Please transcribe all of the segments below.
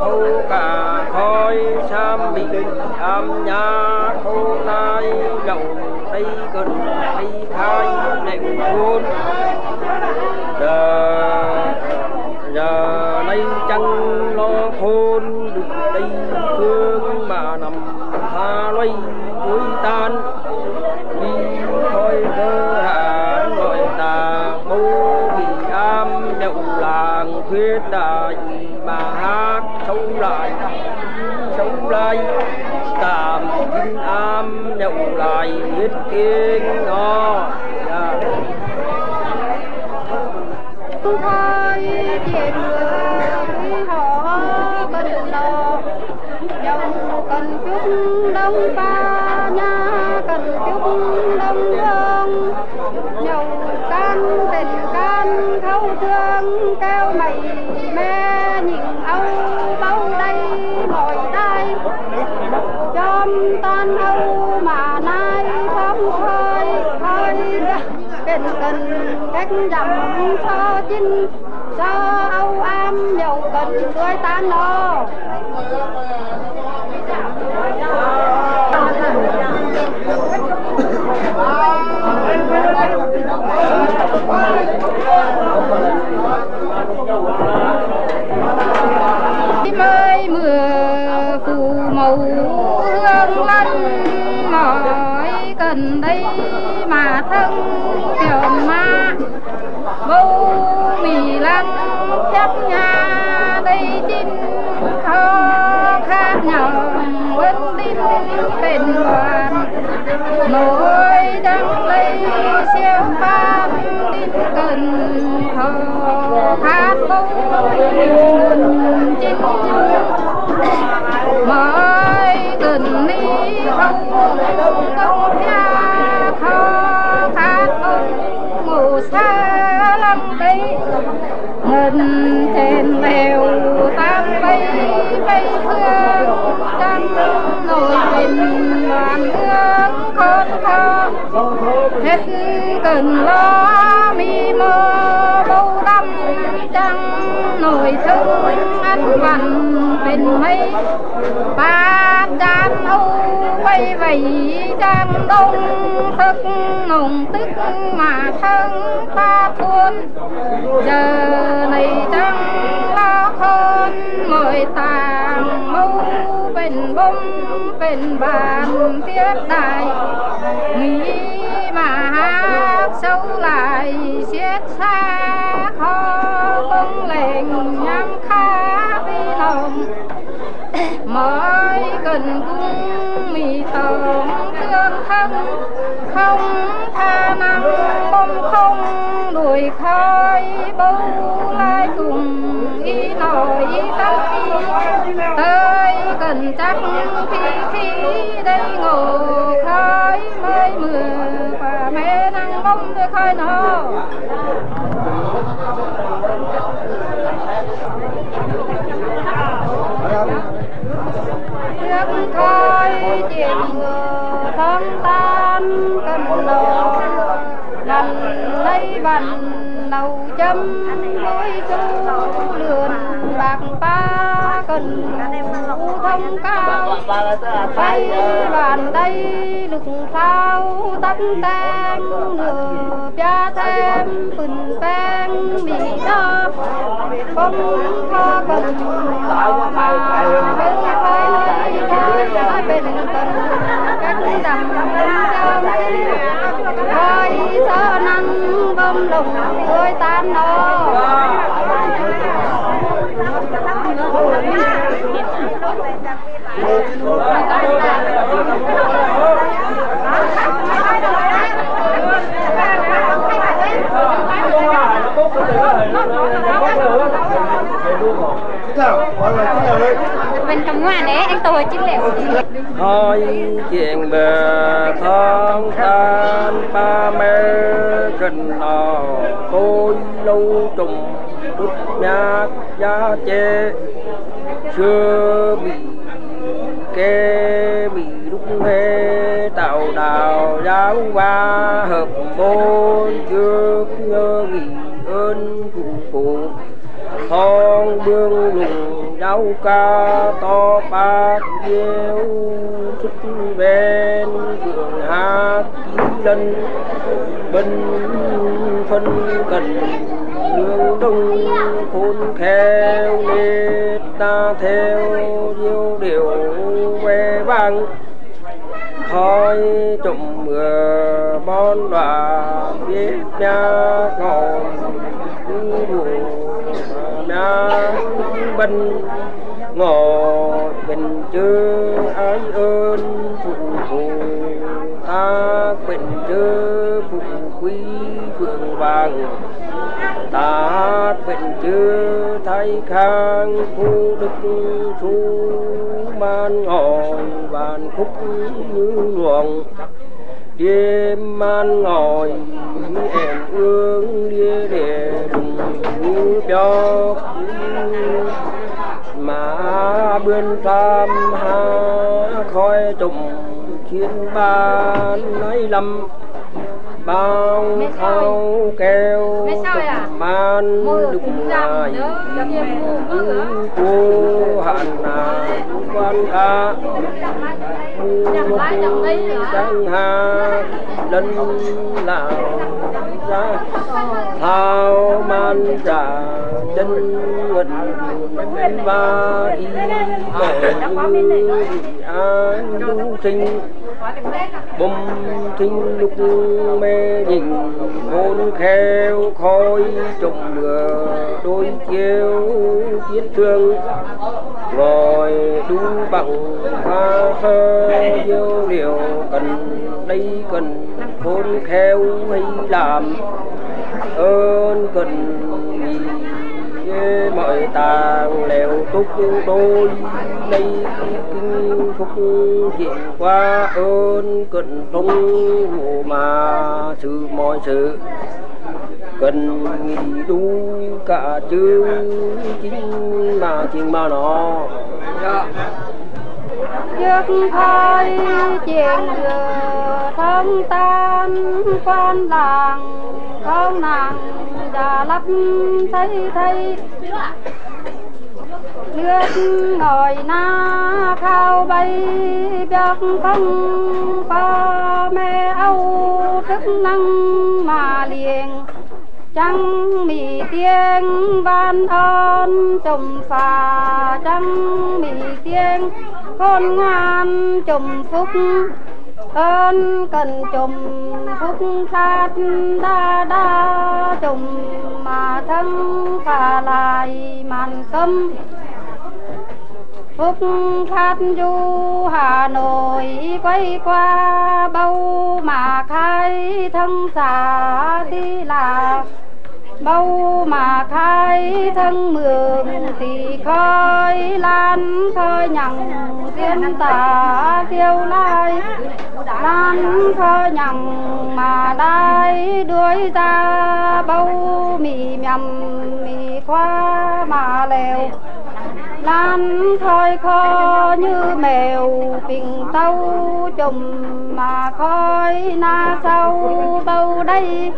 dầu cả khói sam bị âm nhà khô nai dầu tây cần tây khai nệm quân. Lai. Lại tạm kinh am nhậu lại yết kiên ngò dạ. thôi thiện người họ cần lo. Dòng cần chúc đông ba nha cần chúc đông hương nhậu can tình can thâu thương can mày mẹ nhìn âu bao đây ngồi đây chom tan âu mà nay không thôi thôi tình tình cách dặm cho chinh cho âu am nhầu cần đuôi tan lo mây mưa phù màu ấy đây mà thân tiểu ma. Bâu mì lăng chắc nhà đây chín khó khác nhau vẫn tin tình hoàn nỗi đắng lấy siêu pháp tin cần thờ hát bông chín mới cần đi không. Công nhà xa lắm đây ngân trên lều tam bay bay phương trăng nổi tình đoàn hương con thơ. Hết cần lo mi mơ bầu đắm trăng nổi thương ăn vằn bên mây. Ba gian âu quay vầy trang đông, thức nồng tức mà thân ta tuôn. Giờ này trăng lo khôn mọi tàng mâu bên bông, bên bàn tiếp đại nghĩ mà hát, sâu lại xiết xa mới cần cung mì tởm thương thân không tha năng bông không đuổi khói bâu lai cùng y nổi tâm. Y tới cần chắc khi khi đây ngộ khói, mới mưa và mẹ năng bông tôi khói nó nước khói chuyện mưa thơm tan cần đồ lần lấy vần đầu châm núi chú lượn bạc ba cần ngũ thông cao. Bay bàn đây lục sao tắt tem, nửa cha thêm phần tang bị đó không có cần mà nói bên cần các đầm trong coi năng bơm lùng tôi tan nó bên trong ngoài đấy, anh tôi chính liệu? Thôi, chuyện bè thong tan ba mê gần nọ tôi lâu trùng đúc nhạc giá chê. Chưa bị kê, bị đúc hê, tạo đào giáo ba hợp môn, trước nhớ nghỉ ơn cụ cụ. Thong đương lùng đau ca to bạc yêu thức ven vườn hát lần binh phân cần đường đông khôn theo nết ta theo diêu điều quê vang khói trộm mưa bon đọa, biết nha ngọn buồn À, nha bình ngộ bình chưa ái ơn phụ phụ ta bình chưa phụ quý phượng vàng. Ta bình chưa thái khang phu đức thu man ngồi bàn khúc như luồng chim man ngồi, em ương đĩa để đùng cho mà bên tam ha khói trùng chiến ban nói lầm bao thao keo man đục ngoài cô hạn à? quan một chẳng ha lần nào ra. Thao man trả chân nguyện và y an du sinh. Bông thinh lúc mê nhìn hôn khéo khói trùng lửa đôi chiếu chiến thương. Ngồi đu bằng hoa sơ yêu điều cần đây cần khôn khéo hay làm. Ơn cần gì mọi tàng lèo túc đôi đây kinh phúc diện qua ơn cận phong vụ mà sự mọi sự. Cần nghĩ đủ cả chữ chính mà chuyện mà nó. Dạ trước khai chuyện thông tan, quan làng con nàng già lấp thấy thấy. Nước ngồi na khao bay bạc không có mẹ âu, thức năng mà liền trăng mì tiếng van ơn, trùm phà trăng mì tiếng con ngoan trùm phúc, ơn cần trùm phúc. Khát đa đa trùm mà thân, phà lại màn cấm phúc khát du hà nội quay qua bao mà khai thân xả đi là bao mà khai thân mường thì khói lan, khói nhằng tiên tả tiêu lai lan, khói nhằng mà đai đuôi ra bao mì nhầm mì khoa mà lèo. Lan, khói kho như mèo bình tâu chùm mà khói na sâu bao đây.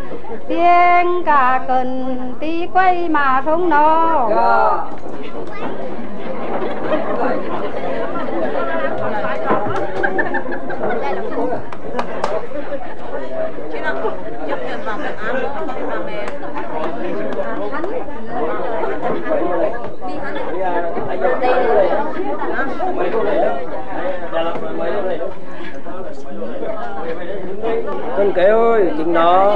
Tiếng cả cần tí quay mà không no Yeah con kế ơi chính nó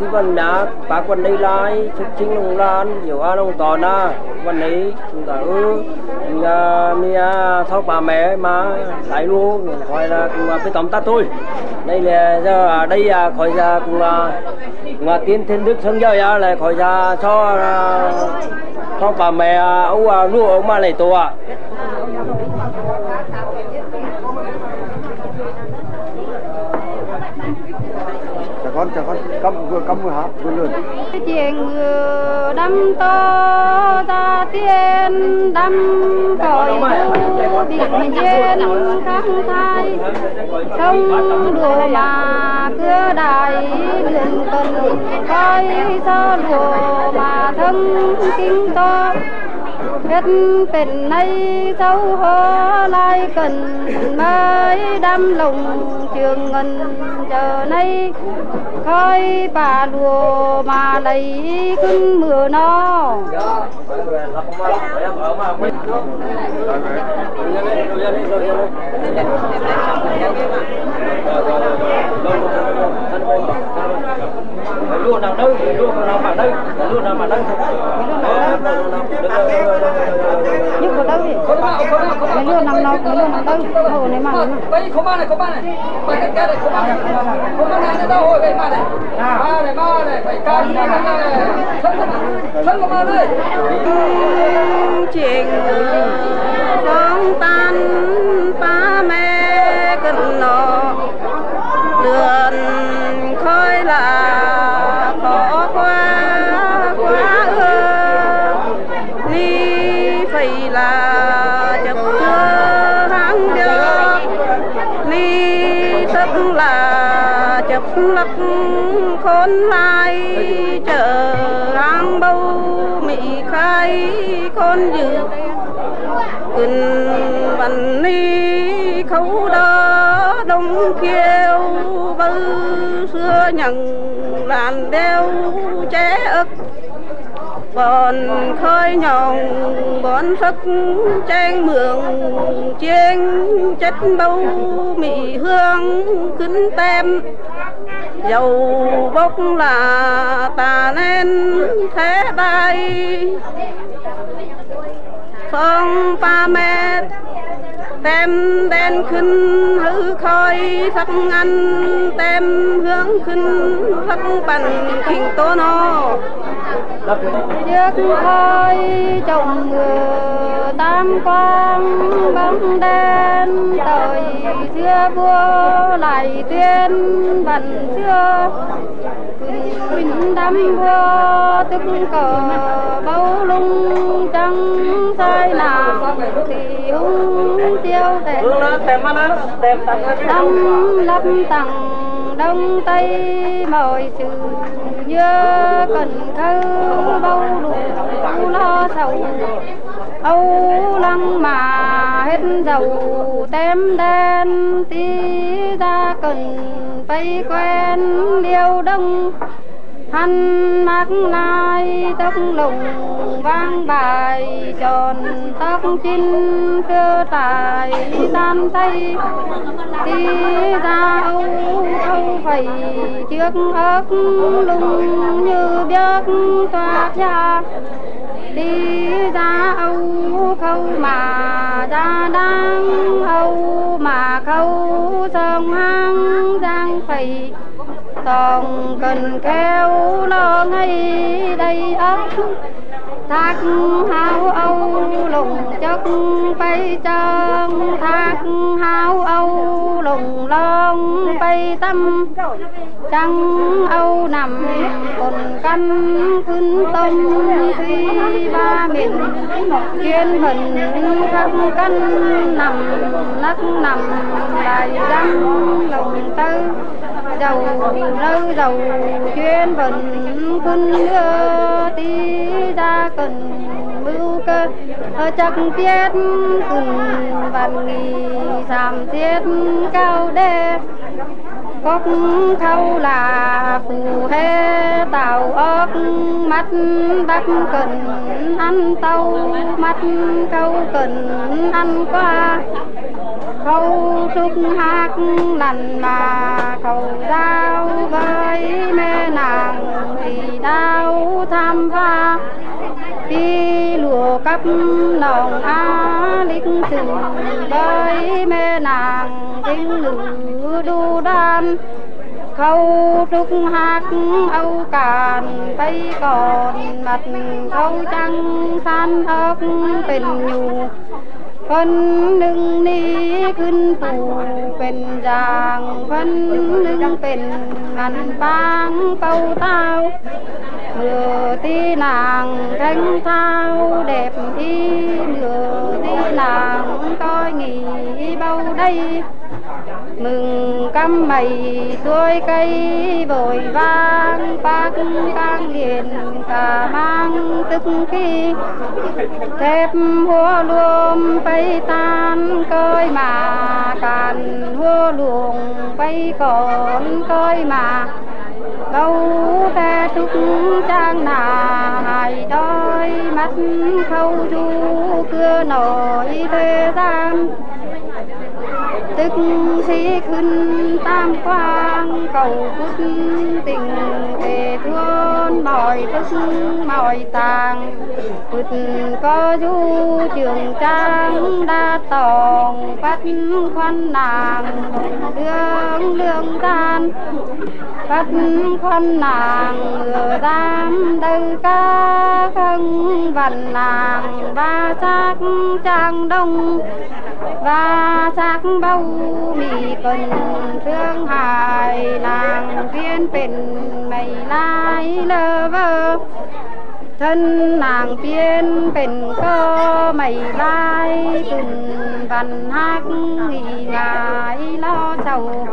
thì vẫn đã bác vẫn đây lại xuất chính lùng lan nhiều ăn ông tòn na. Vẫn ấy, chúng ta ư nhà nhà thóc bà mẹ mà, lại luôn gọi là cùng à, với tổng tát thôi. Đây là giờ à, đây là khỏi ra cùng là mà tiến thiên đức sân giao là khỏi ra cho à, thóc bà mẹ ông lúa ông mà này lại tổ à chả con chả con cắm vừa cắm vừa hát vừa lượn chuyện ngựa đâm to ta tiên đâm còi biển duyên kháng thai. Sông đùa mà cưa đài đường cần coi sơ lùa mà thân kinh to kết tình nay dấu hổ lai cần, mới đâm lòng trường ngân. Giờ nay coi bà đùa mà lấy cơn mưa nó luôn nằm đâu luôn nằm ở đây luôn nằm ở đây giúp vào đâu đi mấy luôn nằm đâu mấy luôn nằm đâu hồ này mà Bây không ba này, không ba này. Bảy cái cái này không ba này. Không ba này đâu hồi vậy ba này. Ba này, ba này, bảy cái này này. Thân thân ba đây. chuyện con tan kêu bư xưa nhận làn đeo chế ức. Còn khơi nhòng bón sức trang mường, chiên chất bâu mị hương kính tem. Dầu bốc là tà nên thế bay. Phong pa mét tem đen khinh hư khói sắc ngăn. Tem hướng khinh sắc bằng kinh tố nó chiếc khói trồng mưa tam quang bóng đen. Tội xưa vua lại tuyên bần xưa bình đắm vua tức cờ bấu lung trăng sai nào. Thì hung chi tiêu tệ tâm lấp tầng đông tây mọi sự nhớ cần khâu bâu đủ lo sầu. Âu lăng mà hết dầu tem đen tí ra cần phải quen liêu đông hắn mắt lai tóc lùng vang bài, tròn tóc chín cơ tài, tam tay. Đi ra âu âu phải trước ớt lùng như biết toát ra. Đi ra âu, khâu mà ra đang, âu mà khâu sông hang giang phải Tòng cần kéo lo ngay đây ấp thác háo âu lùng chất bay chân thác háo âu lùng lon bay tâm trăng âu nằm còn căn khuyên tâm khi ba miền chuyên hình khắc canh nằm nắc nằm đại răng lùng tư dầu nâu dầu chuyên phần khuyên đưa tí ra 嗯 cần mưu cơ. Ở chắc tiết cần vạn nghi giảm thiết cao đê cốc khâu là phù hê tàu ớt mắt đắc cần ăn tàu mắt câu cần ăn qua. Khâu xúc hát lần mà khâu dao với mẹ nàng thì đau tham pha đi lùa cắp lòng á lịch sử với mẹ nàng kinh nữ đu đan. Khâu trúc hát âu càn tây còn mặt khâu trăng san ớt เป็ นอยู่คนหนึ่งนี้ขึ้นปู่เป็นจางคนหนึ่งเป็นมันปางเป่าเต้า nửa tí nàng thanh thao đẹp y nửa tí nàng coi nghỉ bao đây mừng cắm mày tuổi cây, vội vang, bác đang liền cả mang tức khi thép hua luông bay tan coi mà càn hua luồng bay còn coi mà câu ta trúc trang nà hài đôi mắt khâu du cưa nổi thế gian tức sĩ khinh tam quang cầu phúc tình về thương mọi tức mọi tàng phật có du trường trang đa tòng phát khoan nàng lương lương tan thân nàng ngựa giam đơn ca thân vần nàng. Ba xác trang đông, và xác bâu mì cần thương hài nàng viên bình mày lai lơ vơ thân nàng tiên bền cơ mày lai từng văn hát nghỉ ngại lo sầu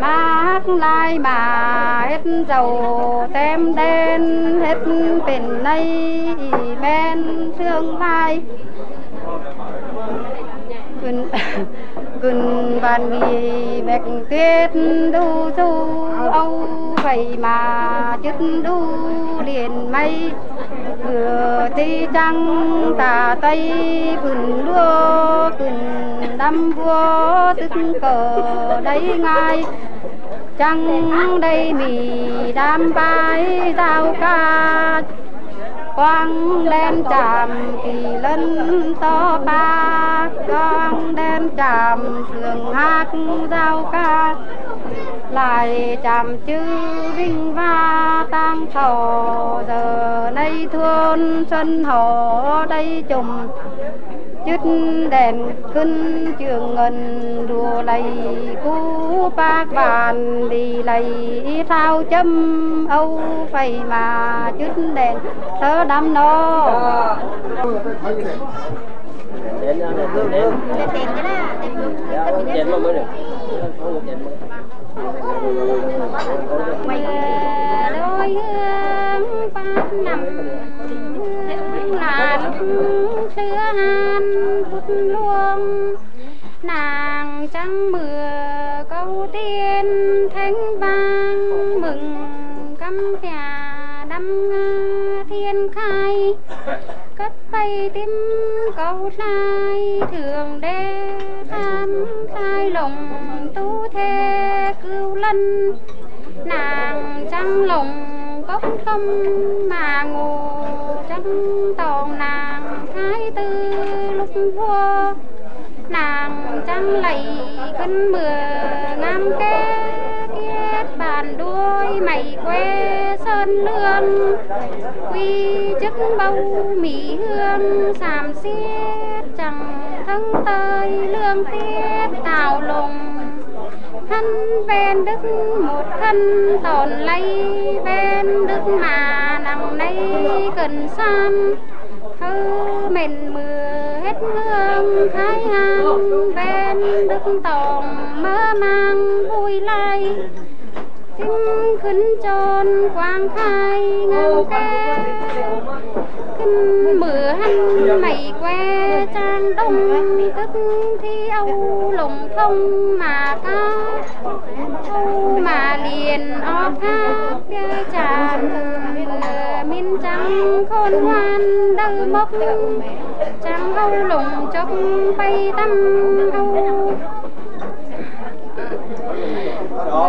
ba hát lai mà hết dầu, tem đen hết bền nay men thương lai gần bàn bì bẹc tết đu châu âu vậy mà chất đu liền mây. Vừa tây trăng tà tây, vườn đua vườn đâm vua tức cờ đấy ngay trăng đây mì đam bái giao ca quang đen chạm kỳ lân to ba quang đen chạm thường hát giao ca. Lại chạm chữ vinh va tăng thọ giờ nay thôn xuân hồ đây trùng chút đèn khấn trường ngân đùa lầy cú bác bàn đi lầy thao châm âu phầy mà chút đèn tớ đám nó đến đến đến đến đến mà liền o khác tràn minh trắng khôn ngoan đau mốc. Trắng âu lồng chốc bay tâm âu.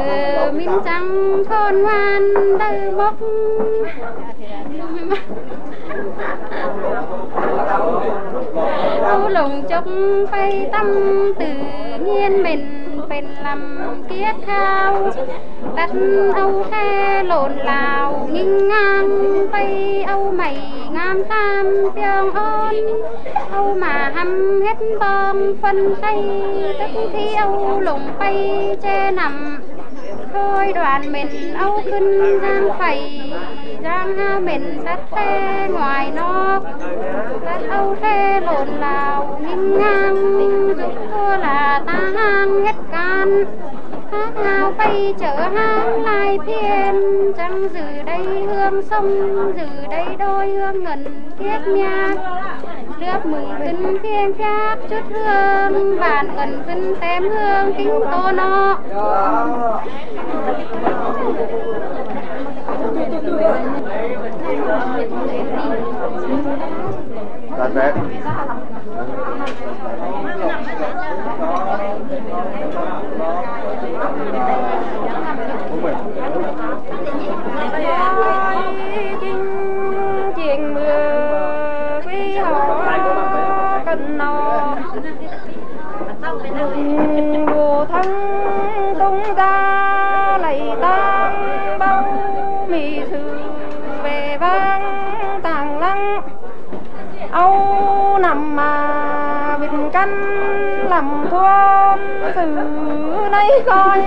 Ừ, trắng khôn ngoan đau mốc. Âu lồng chốc bay tâm tự nhiên mình. เป็นลำเกียรข้าวตัดเอาแค่หล่นลาวงิ่งงามไปเอาใหม่งามตามเปียงอ่อนเอามาทำเฮ็ดบอมฟันไส้ตักที่เอาลงไปแจนำ thôi đoàn mình âu phẩy giang ha mình sát tê ngoài nó sát âu tê lộn lào nghinh ngang dục thua là ta hang hết can hát hào bay chở hang lai phiên. Trăng giữ đây hương sông, giữ đây đôi hương ngần kiết nhạc. Nước mừng vinh phiên khác chút hương bàn ngẩn vinh tém hương kính tô nó Đặt vé. Không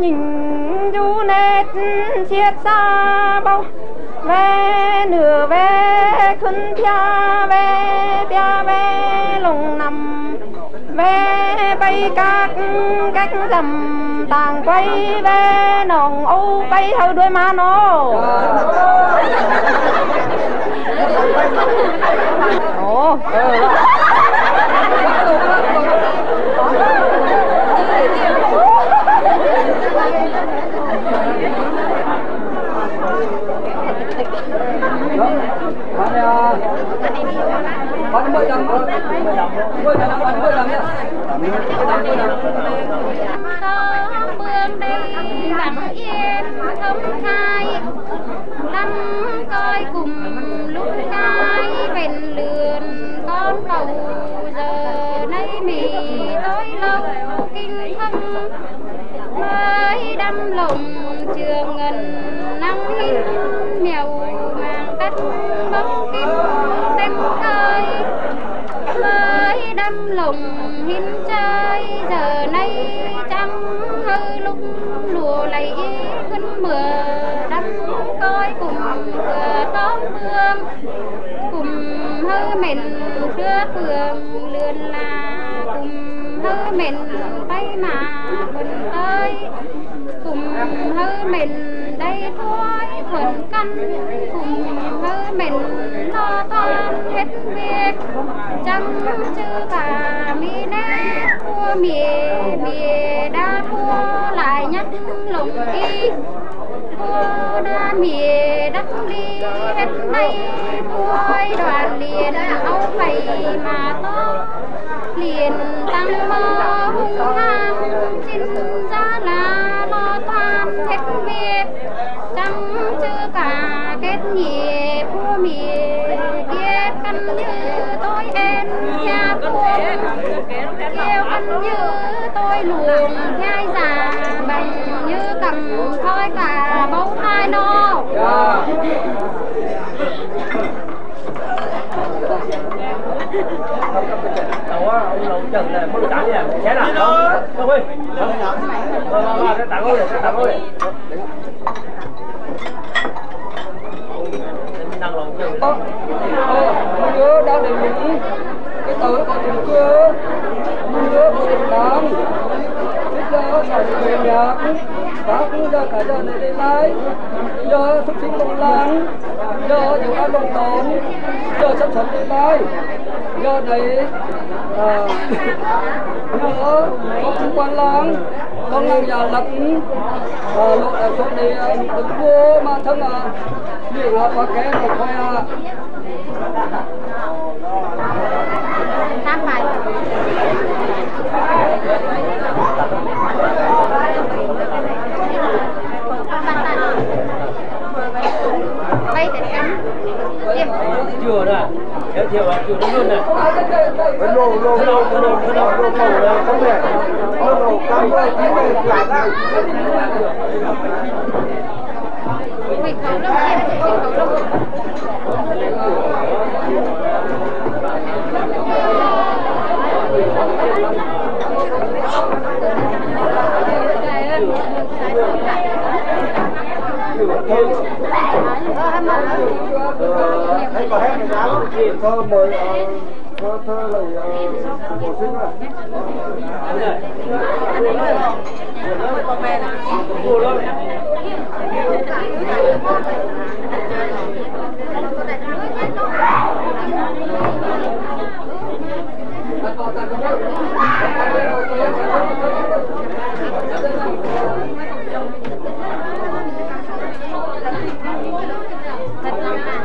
nhìn du nét chiết xa bao về nửa về khấn thia về tia về lồng nằm. Về bay các cách dầm tàng quay về nòng âu, bay thâu đuôi ma nó. Ồ này à bạn mười đồng mười đồng mười đồng bạn mười đồng nhá mười đồng mười đồng có bương đi lặng yên thấm khai năm coi cùng lúc ngai bền lườn con cầu giờ nay mì tối lâu kinh thân mới đâm lồng trường ngân năng hít mèo cách bóng kim tên ơi, mới đâm lồng hin trai, giờ nay trăng hư lúc lùa lấy khấn mưa. Đâm coi cùng vừa tóm phương cùng hư mình chưa phường. Lươn là cùng hư mình bay mà quần ơi cùng hư mình đây thôi thuần căn. Cùng hư mình lo toan hết việc. Chẳng chứ cả mi nét cua mìa mìa đã cua lại nhắc lồng y cua đã mìa đắc đi hết nay thôi, đoàn liền áo phầy mà to. Liền tăng mơ hung hăng, chín cả kết nghiệp của mìa kia căn như tôi em cha cuồng kêu căn như tôi luồng nhai già bằng như cầm thôi cả bấu thai nó Đâu á ông đầu trần này mới tặng nha chén nào không không ơi ba ba cái tặng ơi cái tặng ơi năng lòng ờ, ờ nhớ đã để mình cái tàu còn mình chưa mình nhớ có định làm do giải quyền nhớ pháp do cả do này đến lái do xuất sinh đồng lăng do nhiều ăn đồng tốn do sắp sẵn đến lái do đấy à, có chúng quan lăng con ngang nhà lập à, lộ đại số này đứng vô mà thân à nhiều là quá kém một khoai à Thank you. chùa đó kéo chùa vào chùa nó luôn này cái lô lô lô lô lô lô lô màu này không thể lô lô cam với chín này cả ra mình khẩu lông em mình khẩu lông thấy có hết giá thơ mời thơ thơ là bổ sung à cô đó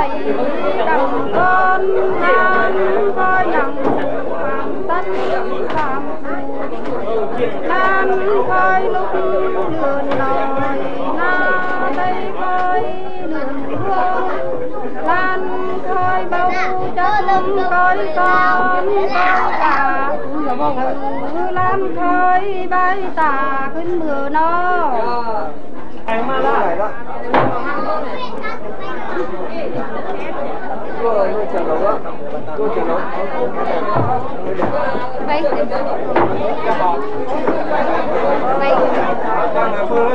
đầy đồng con nam voi lòng hoàng tất làm nam coi lúc lượn lòi na đây coi lượn hương lan coi bao chân coi con coi cả lan coi bay tà khuyên mưa nó Hàng mà đó. Rồi, rồi chờ lâu á. Rồi chờ lâu. Bay. Bay. Đang là phương.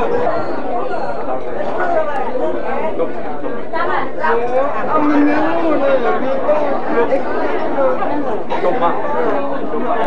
Đúng à? Đúng à?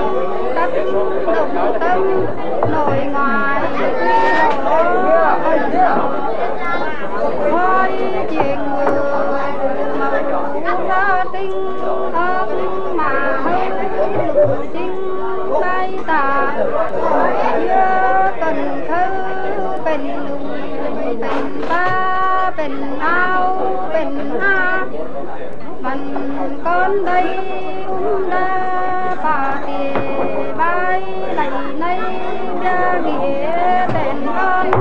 đồng tâm nội ngoại thôi chuyện người thơ tinh thơ tinh mà lục chính tay tà giữa tình khư bình bình ba bình ao bình a bằng con đây cũng đã bà thì bay lại nay ra nghĩa tên con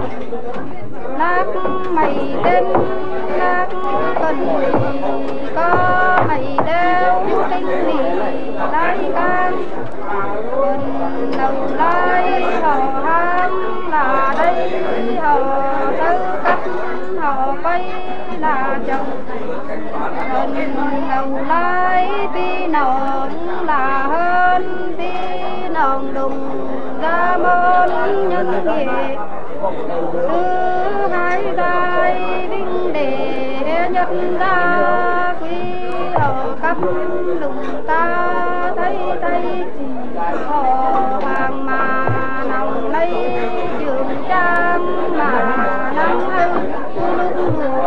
lát mày tên lát cần có mày đeo kinh lì, lai can. Quần đầu lai, họ ham là đây, họ tư cắt họ bay là chồng đồng lai bi nồng là hơn bi nồng đùng ra môn nhân nghệ thứ hai giai vinh đề nhân ra quy ở khắp lùng ta, thấy tây chỉ họ hoàng mà nồng lấy trường trang mà năm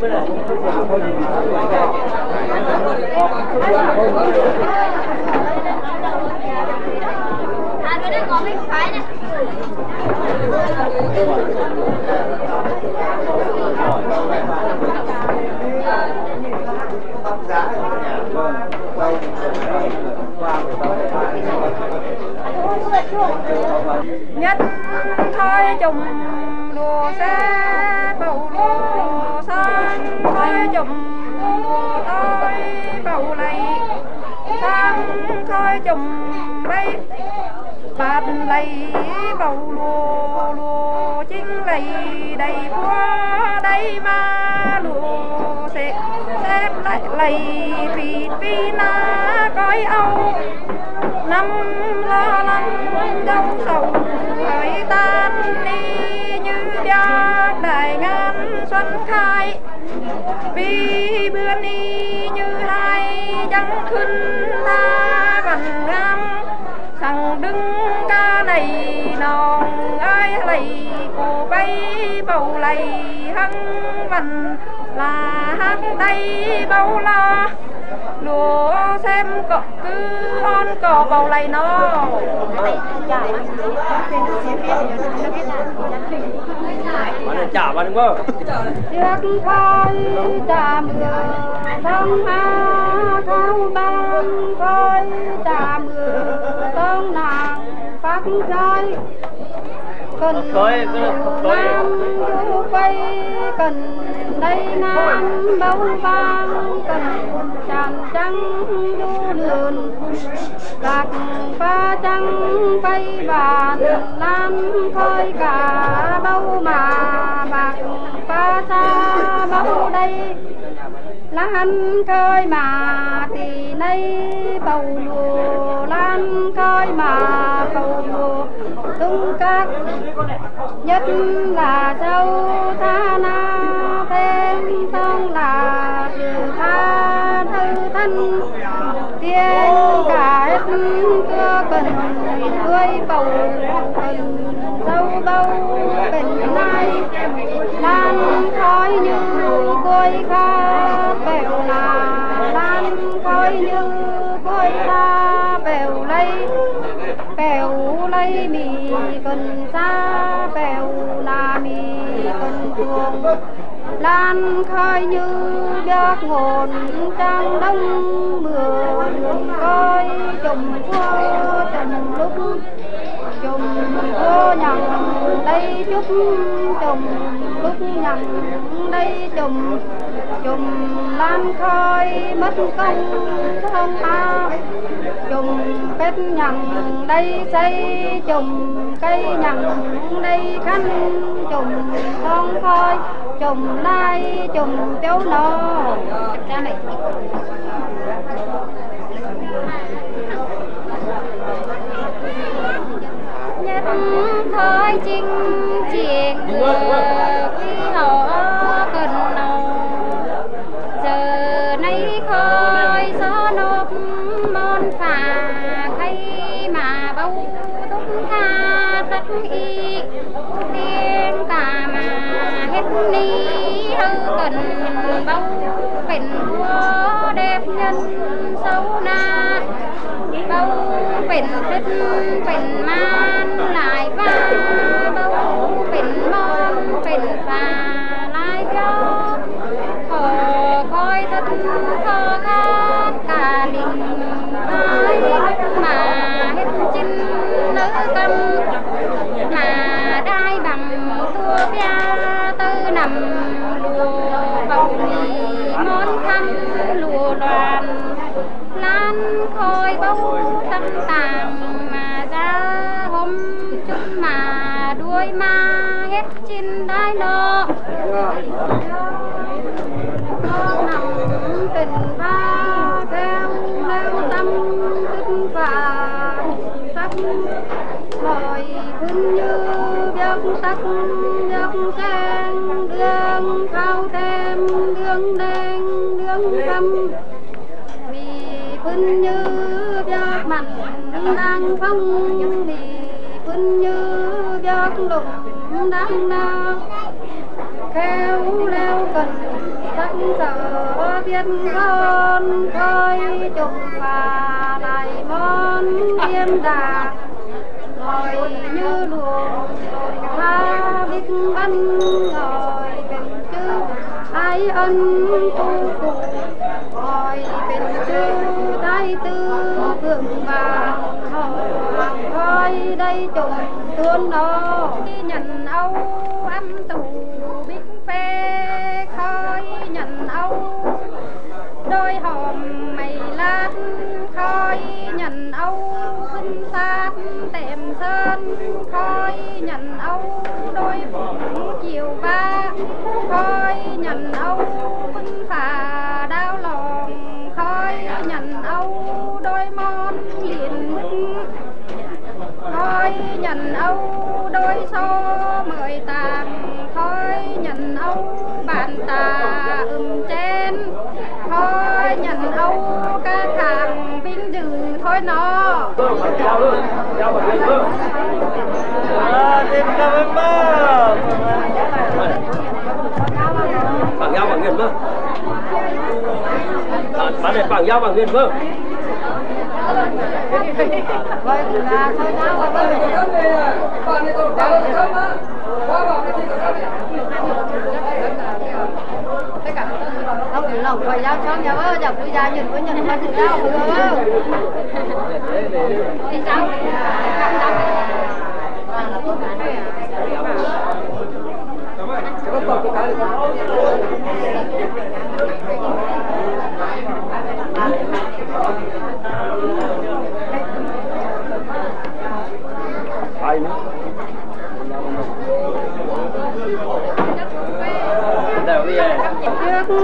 không này nhất thôi chùm đồ xe bầu đùa sang thôi chùm tôi bầu này sang thôi chùm bay, bạt lầy bầu lùa lùa chính lầy đầy qua đây mà lùa sẽ xếp lại lầy vì vì na coi âu. Năm lo lắng đau sầu hỡi tan đi như bia lại ngàn xuân khai. Vì bươn đi như hai trắng thân ta bằng ngang thằng đứng ca lầy nòng ơi lầy cô bay bầu lầy hăng vần là hát đây bầu la. Lúa xem cọ cứ on cỏ bầu lầy nó. Chả này trả bạn đúng không Chiếc khói trà mưa, sông ha thao ban khói trà mưa, sông nàng phát khói cần nam du quay cần đây nam bầu vang cần tràn trắng du lượn. Lạc pha trắng bay bàn lan khói cả bầu mà bạc pha xa bầu đây. Lan khơi mà thì nay bầu lùa lan khơi mà nhất là châu tha na thêm tông là từ tha thư thân. Tiên cả hết cưa cần tươi bầu cần dâu bầu bình nay lan khói như côi kha bèo là lan khói như bèo mì cần xa bèo là mì cần chuồng. Lan khơi như giác hồn trang đông mưa đường coi chồng qua trần lúc chùm vô nhận đây chúc chùm lúc nhận đây chùm chùm lan khơi mất công không ta. Chùm phép nhận đây xây chùm cây nhận đây khăn chùm con khơi chùm lai chùm cháu nô ra này nhất thời chinh chiến khi họ cần ni hăng cần bầu phèn vua đẹp nhân xấu na. Bầu phèn đất phèn man lại va. Bầu phèn mon phèn phà lại cho khổ coi thất khó khát cả đình ai mà hết chín nữ tâm. Tư lùa bầu mì món khăn lùa đoàn, lan khói bốc tâm tàng mà ra hôm chút mà đuôi ma hết chín đai nọ con nằm tình ba theo nêu tâm tích và sắc mọi khuyên như việc sắc việc sen đường cao thêm, đường đen đường thâm. Vì khuyên như giấc mặn đang phong vì khuyên như giấc lụng đang na khéo leo cần sắc sở biết con yên đà ngồi như luồng ta biết văn ngồi bên chữ ai ân tu phụ ngồi bên chữ thái tư vượng vàng hoàng khói đây trùng tuôn nó nhận âu ăn tù biết phê khói nhận âu đôi hòm mày lát khói nhận âu khinh sát tèm sơn khói nhận âu đôi bụng chiều ba khói nhận âu khinh phà đau lòng khói nhận âu đôi món liền thôi khói nhận âu, đôi so mười tàn. Khói nhận âu bàn tà ừm trên khói nhận âu các thằng vinh dự thôi nó bằng giao nghiền à, bạn này bằng giao bằng nghiền mơ Vậy là thôi nào Bạn này có cái này, bạn này cái cái gì cái ông cứ lòng quay giao cho nhà vợ giờ bây giờ nhìn với nhìn mà giao vừa sao Có còn cái cái này. ai nữa đều đi về trước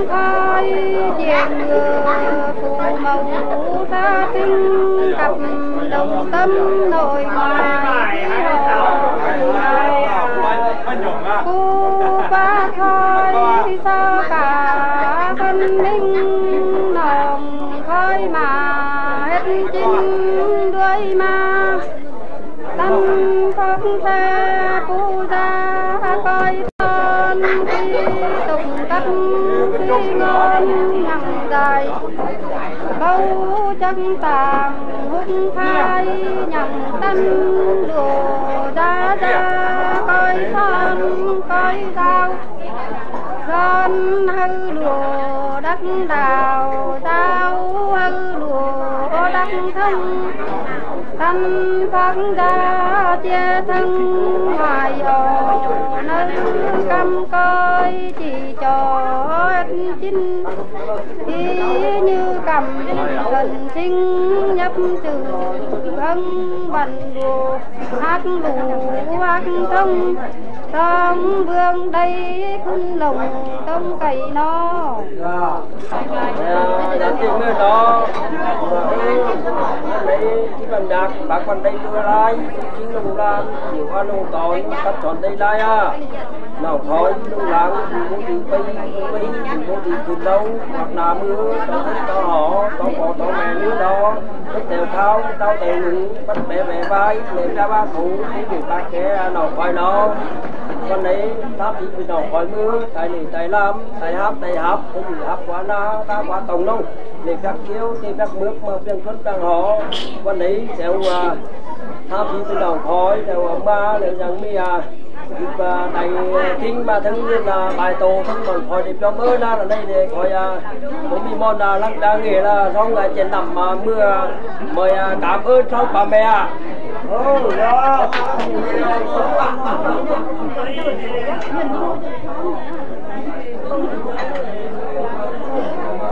khói diện ngừa phụ mẫu ta sinh cặp đồng tâm nội ngoại cô quá thôi sao cả phân minh nồng khói mà hết chín đuôi ma tâm pháp xe phu gia coi thân khi tùng tắc khi ngon nặng dài câu chân tạm hút thai nhằm tâm đồ ra ra coi son coi cao son hư lùa đất đào sao hư lùa đất thân tâm phật đa che thân hoài ồ nâng cầm coi chỉ cho chính y như cầm thần sinh nhập từ ân bần đùa hát lù hát thông tâm vương đây khinh lồng tâm cày nó đến tiền nơi đó lấy cái bằng đạc bác quan đây đưa lại. Chính lùng lan nhiều hoa lùng tỏi sắp tròn đây lại à. Nào thôi lùng lan muốn đi bay bay muốn đi từ đâu hoặc là mưa, tao thấy tao họ tao bỏ tao mẹ nữa đó. Bắt tèo thao tao tèo ngủ bắt bẻ bẻ vai lấy ra ba thủ cái việc ba kẻ à, nào coi nó con đấy, tao chỉ bị nào coi mưa, tại này tại làm, tại hấp tại hấp cái gì hấp quá na, ta quá tổng đâu thì các yếu, thì các bước mà phiên xuất đang họ, quan sẽ theo à, tham dự từ đầu khói, theo ông ba, theo những mi à dịp đại à, kinh mà thân như là bài tổ thân còn khỏi đẹp cho mơ ra là đây để khỏi à cũng bị mòn là lắc đa nghề là trong ngày trên nằm mà mưa mời cảm ơn sau bà mẹ à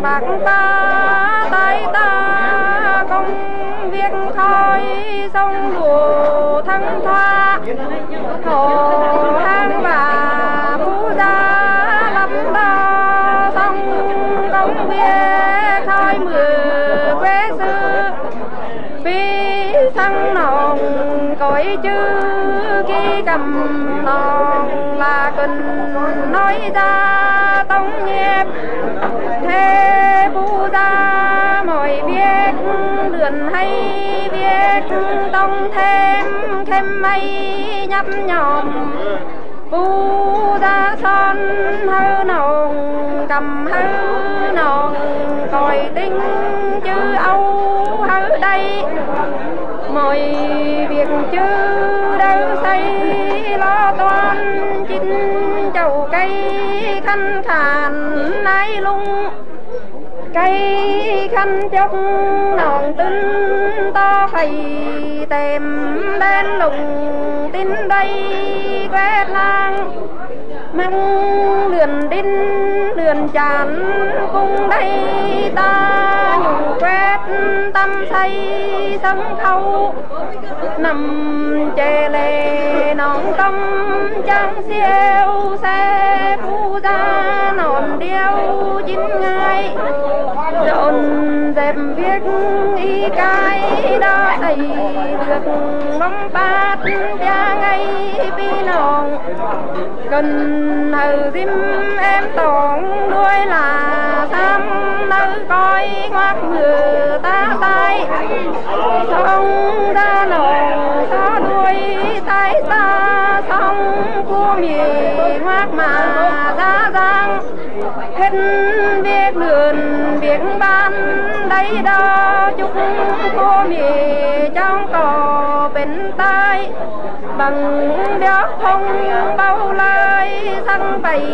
bạc ta chầu cây khăn khàn nái lung cây khăn chốc nòng tin to thầy tèm bên lùng tin đây quét lang măng lườn đinh lườn chán cung đây, ta nhủ quét tâm say sân khâu nằm chè lề nón tâm trang siêu xe phu ra nòn đeo chín ngai rộn dẹp viết y cái đó đầy được bóng bát ra ngay bi nòng cần hờ dim em tổng đuôi là tham nữ coi ngoác ngựa ta tay xong ra nòng xó đuôi tay ta, xong cua mì ngoác mà ra giang biết biết lượn, biết ban. Đây đó chúc cô mì trong cò bên tay bằng béo không bao lai sang bày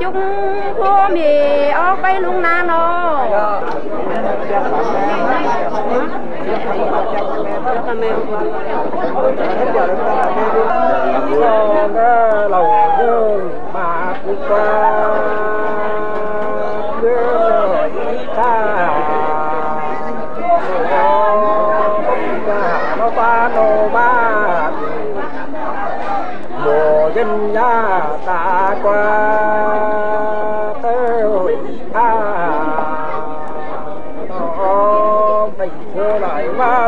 chúc cô mì ở bay lung na nó con dạ.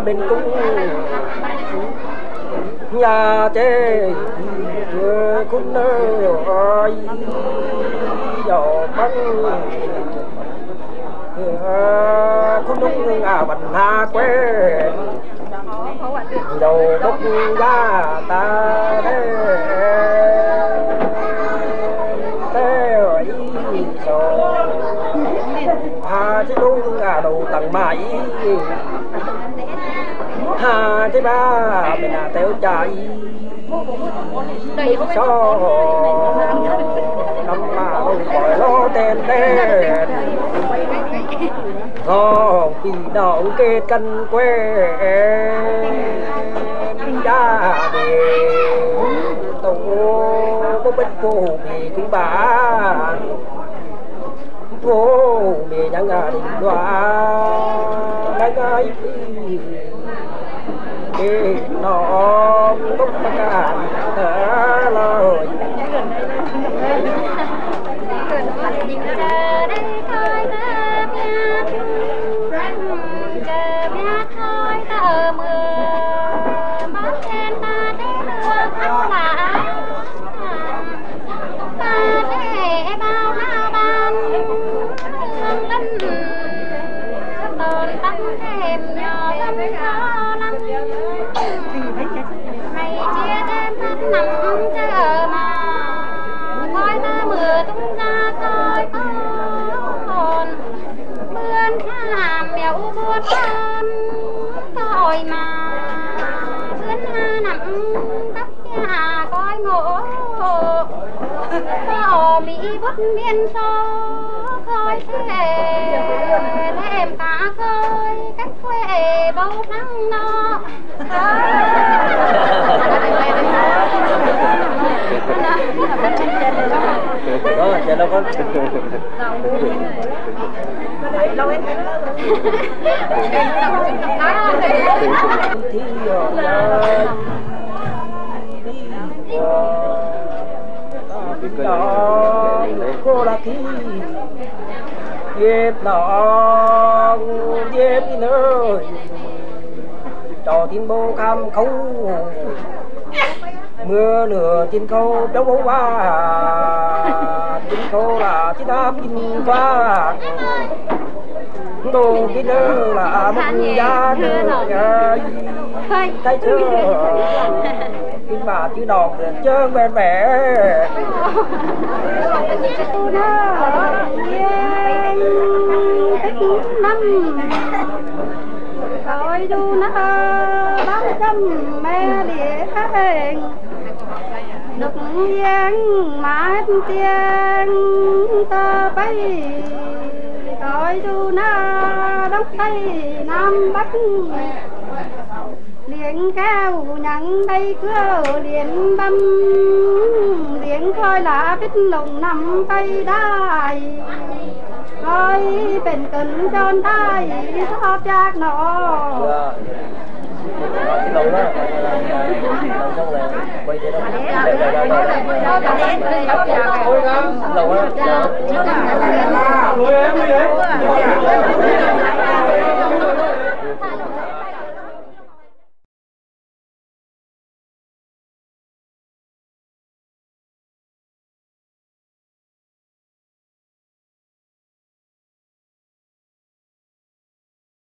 Bên cung nhà chế cũng ơi dò băng cũng đúng à bần hà quê. Đầu bốc ra ta thế thế chứ đúng à đầu tầng mãi hà chứ ba mình à theo chạy cho năm mà đâu khỏi lo tên tên do vì đạo kê căn quê gia đình tổ có bất cô mì cũng bà cô mì nhắn à đình đoá đang ai đi nó torta cô là thi dép đó dép đi nữa trò tin bố cam khâu mưa lửa tin khâu cháu bố ba tin khâu là tin đáp tin qua đồ tin nữa là một gia nữa thấy chưa tin bà chứ đòn được trơn bên vẻ Rồi đu nó bám chăm mẹ địa hình Đục giang mát tiên ta bay rồi du na Đông Tây nam bắc liền cao nhận đây cứ liền băm. Liền khơi là biết lùng nằm cây đai. Coi bên cạnh tròn tay thóp chạc nó cái lâu đó xong là quay cho nó lâu đó